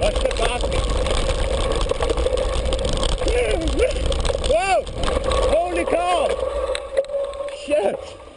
Watch the basket. Whoa! Holy cow! Shit!